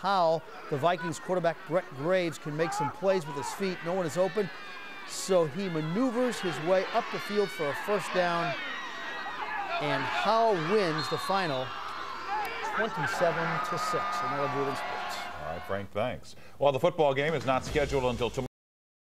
How the Vikings quarterback Brett Graves can make some plays with his feet. No one is open, so he maneuvers his way up the field for a first down, and Howell wins the final 27 to 6. Another Bruin Sports. All right, Frank, thanks. Well, the football game is not scheduled until tomorrow.